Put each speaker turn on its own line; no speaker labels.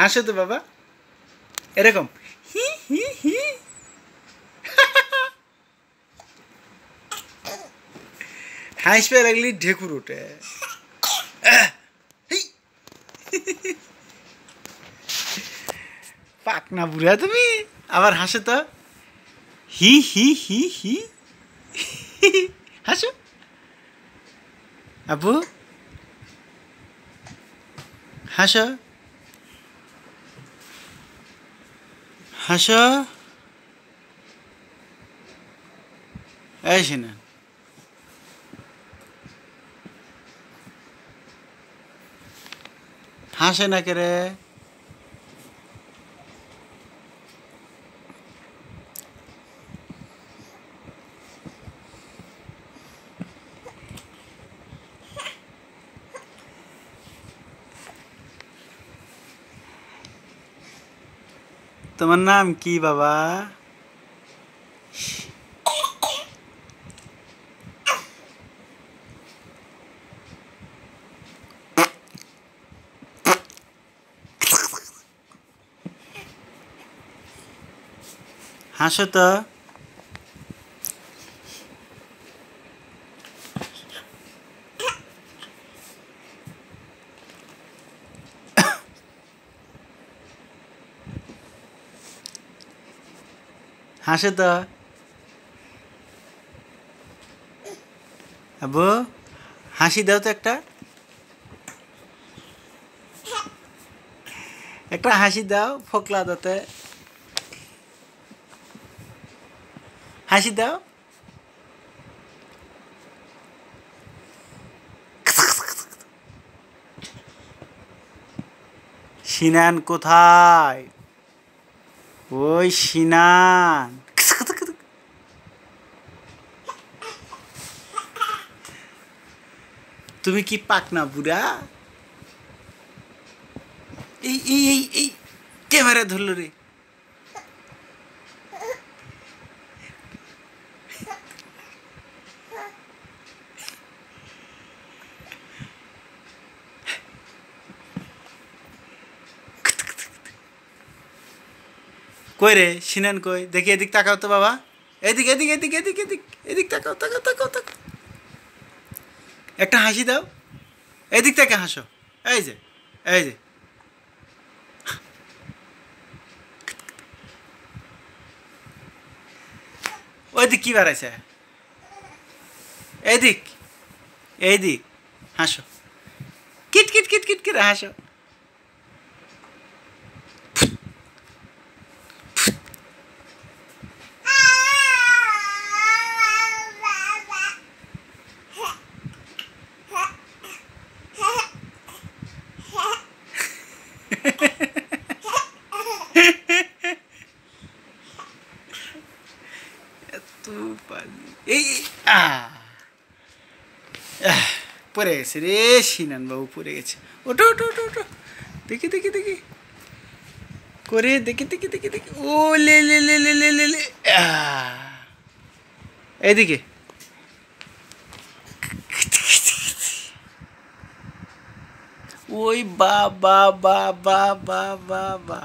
হাসো তো বাবা। এরকম হি হি হি। হাসবে লাগলি ঢেকুর আহ, হেই। পাকনা বুড়া তুমি আবার হাসো তো। হি হি হি হি। হাসো। আবু হাসো। হাসো। এই শোনা হাসে না কে রে? তোমার নাম কি বাবা হাসো তো হাসে তো। আবু হাসি দাও তো একটা। একটা হাসি দাও, ফোকলা দাতে। হাসি দাও। সিনান কোথায়? ওই সিনান তুমি কি পাকনা বুড়া? এই এই এই এই ক্যামেরা ধরলো রে। কই রে? সিনান কই? দেখি এদিক তাকাও তো বাবা। এদিক এদিক এদিক এদিক এদিক এদিক তাকাও তাকাও তাকাও তাকাও। একটা হাসি দাও। এদিক থেকে হাসো। এই যে এই যে। ওইদিক কি বাড়াইছে? এদিক এইদিক হাসো। কিট কিট কিট কিট করে হাসো। এই পড়ে গেছে রে সিনান বাবু পড়ে গেছে। ওটো ওটো ওটো ওটো দেখি দেখি দেখি। করে দেখি দেখি দেখি দেখি। ও লে লে লে লে লে লে লে। আহ, এইদিকে। ওই বা বা বা বা বা বা।